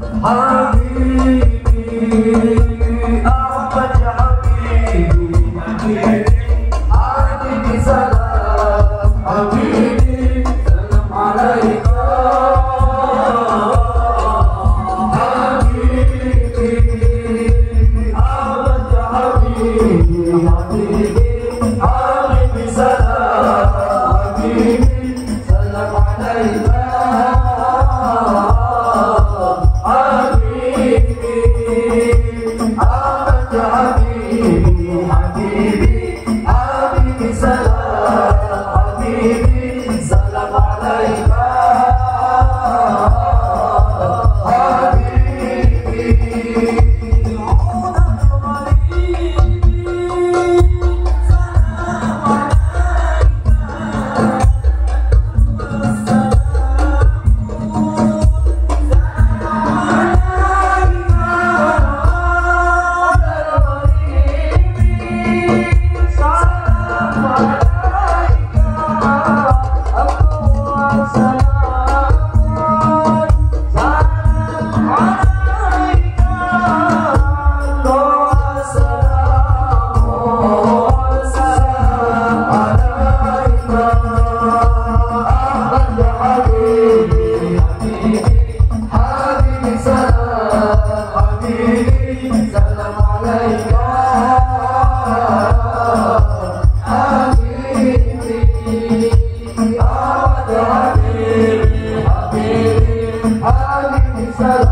怕你 Oh Masih